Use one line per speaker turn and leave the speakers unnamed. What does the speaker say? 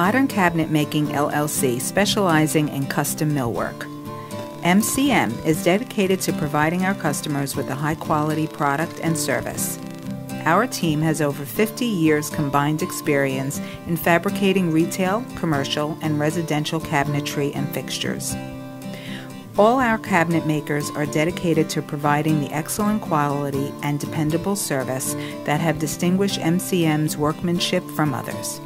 Modern Cabinet Making LLC, specializing in custom millwork. MCM is dedicated to providing our customers with a high quality product and service. Our team has over 50 years combined experience in fabricating retail, commercial, and residential cabinetry and fixtures. All our cabinet makers are dedicated to providing the excellent quality and dependable service that have distinguished MCM's workmanship from others.